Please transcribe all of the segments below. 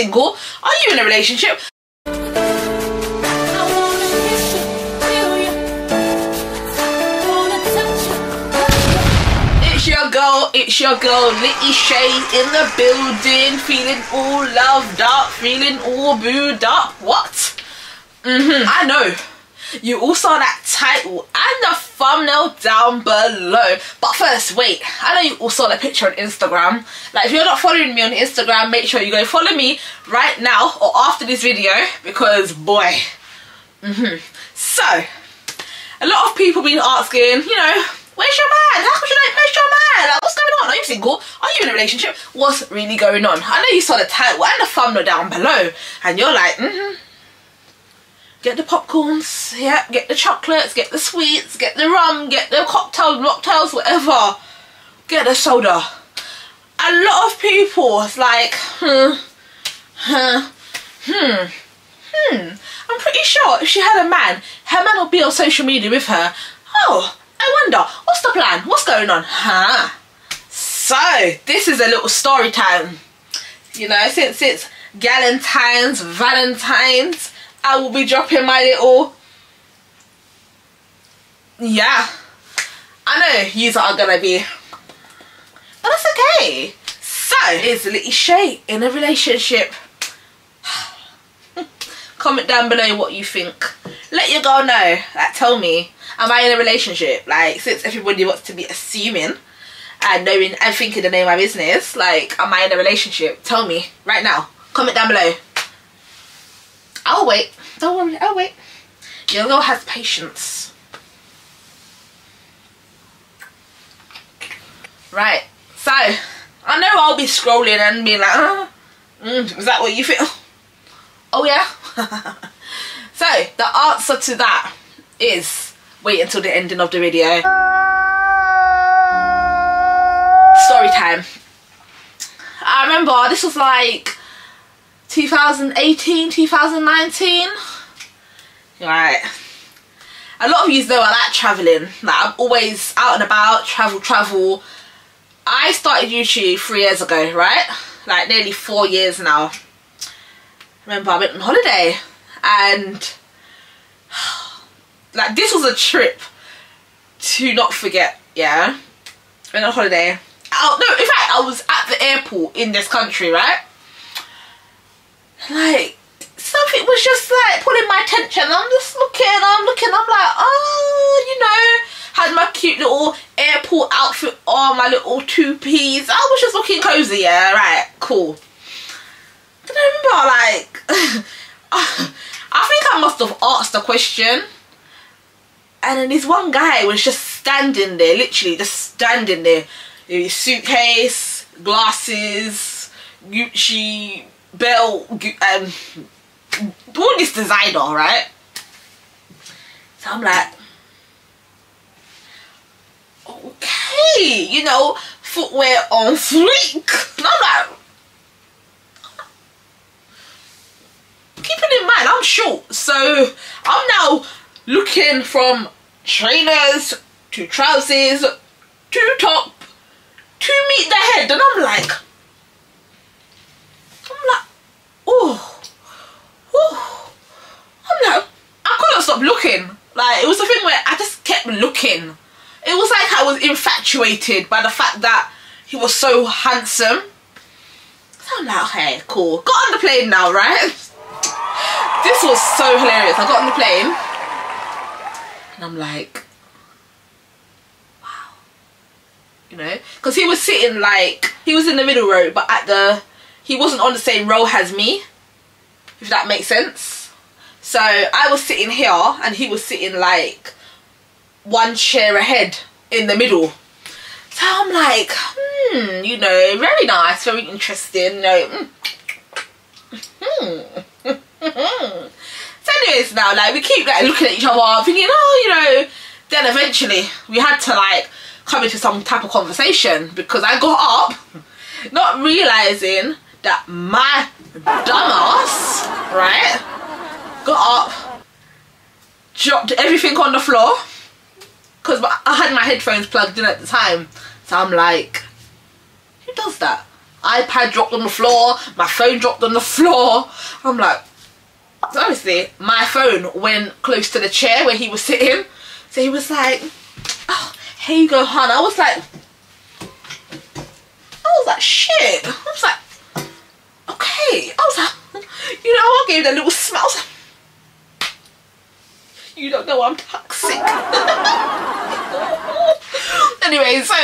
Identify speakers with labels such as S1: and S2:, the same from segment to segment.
S1: single? Are you in a relationship? It's your girl, it's your girl, Litty Shay in the building, feeling all loved up, feeling all booed up. What? Mm-hmm. I know. You all saw that title and the thumbnail down below. But first, wait. I know you all saw the picture on Instagram. Like, if you're not following me on Instagram, make sure you go follow me right now or after this video because, boy. Mm-hmm. So, a lot of people been asking, you know, where's your man? How come you don't post your man? Like, what's going on? Are you single? Are you in a relationship? What's really going on? I know you saw the title and the thumbnail down below and you're like, mm-hmm get the popcorns, yeah, get the chocolates, get the sweets, get the rum, get the cocktails, mocktails, whatever. Get the soda. A lot of people like, hmm, hmm, hmm, hmm. I'm pretty sure if she had a man, her man would be on social media with her. Oh, I wonder, what's the plan? What's going on? Huh? So, this is a little story time. You know, since it's Galentine's, Valentine's, I will be dropping my little yeah. I know you are gonna be but that's okay. So is Litty Shay in a relationship. Comment down below what you think. Let your girl know. Like tell me am I in a relationship? Like since everybody wants to be assuming and knowing and thinking the name of my business like am I in a relationship? Tell me right now. Comment down below I'll wait. Don't worry, I'll wait. Your girl has patience. Right, so I know I'll be scrolling and being like, uh, mm, is that what you feel? Oh yeah? so the answer to that is wait until the ending of the video. Story time. I remember this was like 2018, 2019. Right. A lot of you know I like travelling. Like I'm always out and about, travel, travel. I started YouTube three years ago, right? Like nearly four years now. Remember I went on holiday and like this was a trip to not forget, yeah? Went on holiday. Oh no, in fact I was at the airport in this country, right? Like something was just like pulling my attention. I'm just looking I'm looking I'm like oh you know had my cute little airport outfit on my little two piece I was just looking cozy yeah right cool. Then I remember like I think I must have asked a question. And then this one guy was just standing there literally just standing there. His suitcase glasses Gucci belt um all this designer right? So i'm like okay you know footwear on fleek. And i'm like keeping in mind i'm short so i'm now looking from trainers to trousers to top to meet the head. And i'm like I'm like, oh, oh. I'm like, I couldn't stop looking. Like, it was the thing where I just kept looking. It was like I was infatuated by the fact that he was so handsome. So I'm like, okay, cool. Got on the plane now, right? This was so hilarious. I got on the plane and I'm like, wow. You know, because he was sitting like, he was in the middle row, but at the he wasn't on the same row as me if that makes sense so I was sitting here and he was sitting like one chair ahead in the middle so I'm like hmm you know very nice very interesting you know hmm. so anyways now like we keep like looking at each other thinking oh you know then eventually we had to like come into some type of conversation because I got up not realizing that my dumbass, right, got up, dropped everything on the floor, because I had my headphones plugged in at the time, so I'm like, who does that? iPad dropped on the floor, my phone dropped on the floor. I'm like, so obviously my phone went close to the chair where he was sitting. So he was like, oh, here you go, hon. I was like, I was like, shit. I was like, okay. I was like, you know, I gave that little smile. Like, you don't know I'm toxic. anyway, so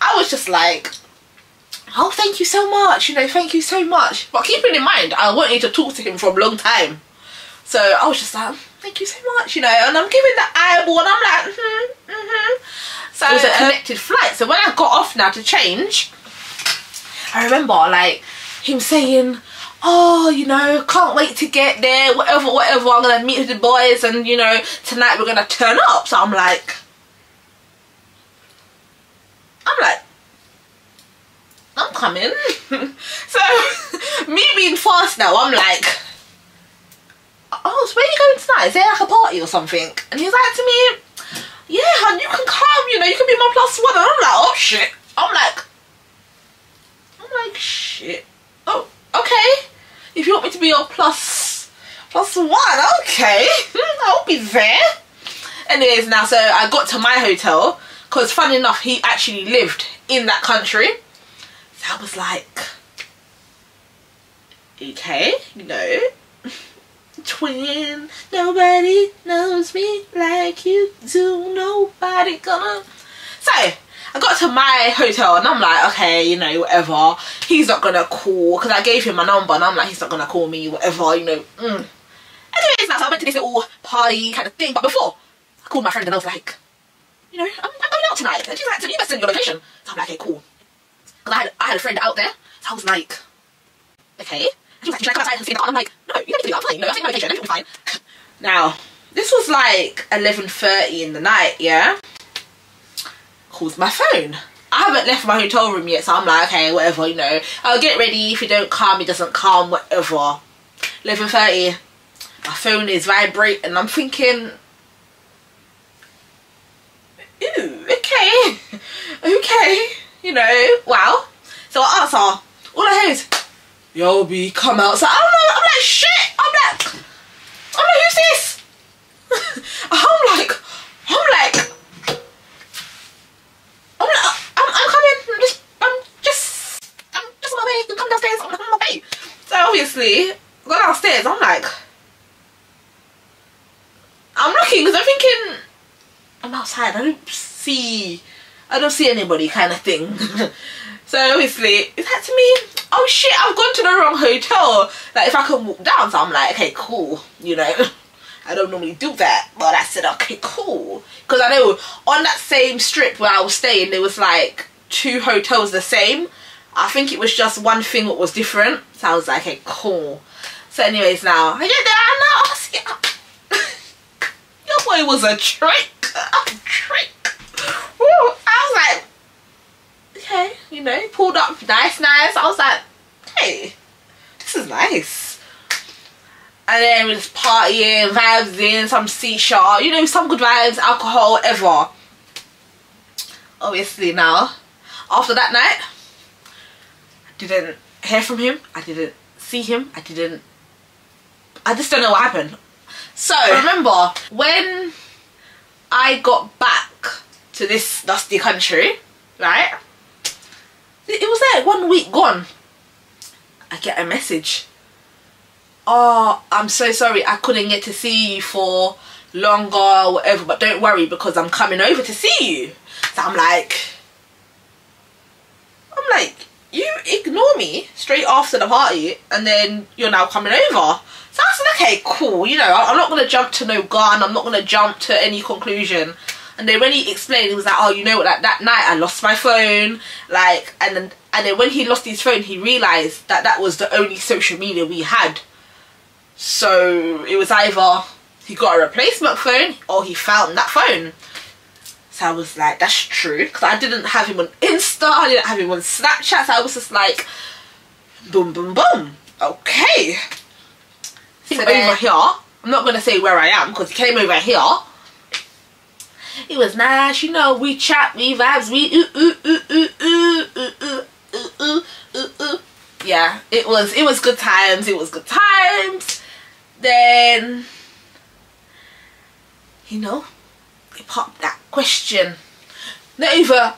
S1: I was just like, oh, thank you so much. You know, thank you so much. But keeping in mind, I wanted to talk to him for a long time. So I was just like, thank you so much, you know. And I'm giving the eyeball and I'm like, hmm, mm-hmm. So it was a connected flight. So when I got off now to change, I remember like him saying, oh, you know, can't wait to get there, whatever, whatever. I'm going to meet with the boys and, you know, tonight we're going to turn up. So I'm like, I'm like, I'm coming. so me being fast now, I'm like, oh, so where are you going tonight? Is there like a party or something? And he's like to me, yeah, hon, you can come, you know, you can be my plus one. And I'm like, oh shit. I'm like, I'm like, shit. Oh, okay. If you want me to be your plus, plus one, okay. I'll be there. Anyways, now, so I got to my hotel because fun enough, he actually lived in that country. So I was like, okay, you know, twin. Nobody knows me like you do. Nobody gonna. So I got to my hotel and I'm like, okay, you know, whatever. He's not gonna call because I gave him my number and I'm like, he's not gonna call me, whatever, you know. Mm. Anyways, now so I went to this little party kind of thing. But before, I called my friend and I was like, you know, I'm, I'm going out tonight. And she's like, so you best send your location. So I'm like, okay, cool. Because I had, I had a friend out there. So I was like, okay. She was like, should I come outside and see the car? I'm like, no, you don't need to do that. I'm. No, I take my vacation. Everything will be fine. Now, this was like 11.30 in the night, yeah? Calls my phone. I haven't left my hotel room yet, so I'm like, okay, whatever, you know. I'll get ready. If you don't come, it doesn't come, whatever. 11.30. My phone is vibrating. And I'm thinking, ooh, okay. okay. You know, wow. So I asked her, all I hear is, yo, B, come outside. I don't know. I'm like, shit. I'm like, I'm like, who's this? I'm like, I'm like, I'm like, I'm, I'm coming. I'm just, I'm just, I'm just on my way. Come downstairs. I'm on my way. So obviously, go downstairs. I'm like, I'm looking because I'm thinking, I'm outside. I don't see, I don't see anybody kind of thing. so obviously, is that to me? Oh shit, I've gone to the wrong hotel. Like if I can walk down, so I'm like, okay, cool. You know, I don't normally do that, but I said, okay, cool. Because I know on that same strip where I was staying, there was like two hotels the same. I think it was just one thing that was different. So I was like, okay, cool. So anyways, now I get there, your boy was a trick, a trick. Woo, I was like, okay, you know, pulled up nice, nice. I was like, hey, this is nice. And then we just partying, vibes in, some sea you know, some good vibes, alcohol, ever. Obviously now, after that night, I didn't hear from him. I didn't see him. I didn't, I just don't know what happened. So, remember, when I got back to this dusty country, right? It was like one week gone. I get a message. Oh, I'm so sorry. I couldn't get to see you for longer whatever. But don't worry because I'm coming over to see you. So I'm like, I'm like, you ignore me straight after the party and then you're now coming over. So I said, okay, cool. You know, I'm not going to jump to no gun. I'm not going to jump to any conclusion. And then when he explained, he was like, oh, you know what, like that night I lost my phone. Like, and then, and then when he lost his phone, he realised that that was the only social media we had. So it was either he got a replacement phone or he found that phone. So I was like, that's true. Because I didn't have him on Insta, I didn't have him on Snapchat. So I was just like, boom, boom, boom. Okay. So over here, I'm not going to say where I am because he came over here it was nice, you know. We chat, we vibes, we ooh ooh ooh ooh ooh ooh ooh ooh ooh ooh. yeah, it was it was good times. It was good times. Then, you know, they popped that question. Never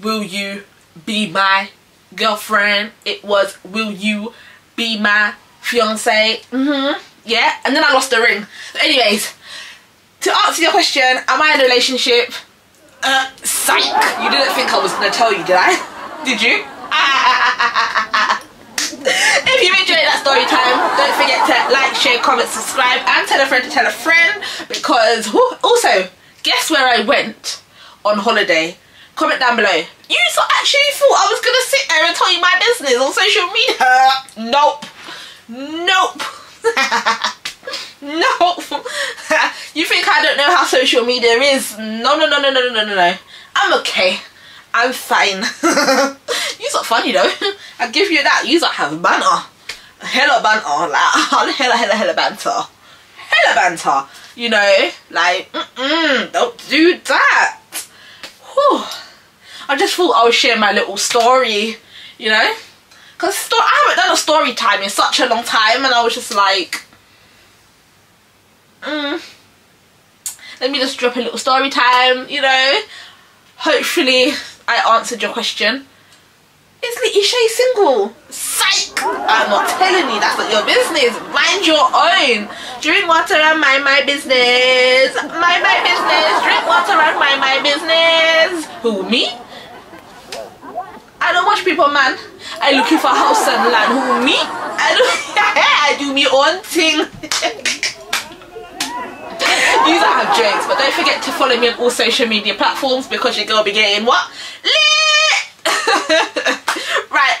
S1: will you be my girlfriend? It was, will you be my fiance? Mm-hmm. Yeah. And then I lost the ring. But anyways, to answer your question, am I in a relationship? Uh, psych. You didn't think I was to tell you, did I? Did you? if you enjoyed that story time don't forget to like share comment subscribe and tell a friend to tell a friend because also guess where i went on holiday comment down below you actually thought i was gonna sit there and tell you my business on social media nope Nope. no. you think I don't know how social media is? No, no, no, no, no, no, no, no. I'm okay. I'm fine. you are funny though. I give you that. You lot have banter. Hella banter. Like, hella, hella, hella banter. Hella banter. You know, like, mm -mm, don't do that. Whew. I just thought I would share my little story, you know. Because I haven't done a story time in such a long time and I was just like, mm, let me just drop a little story time, you know? Hopefully I answered your question. Is Litty Shay single? Psych! I'm not telling you, that's not your business. Mind your own. Drink water and mind my business. Mind my business. Drink water and mind my business. Who, me? I don't watch people, man. I looking for house and land. Who, me? I do, I do me own thing. These are have jokes, but don't forget to follow me on all social media platforms because your girl be getting what? Lit! right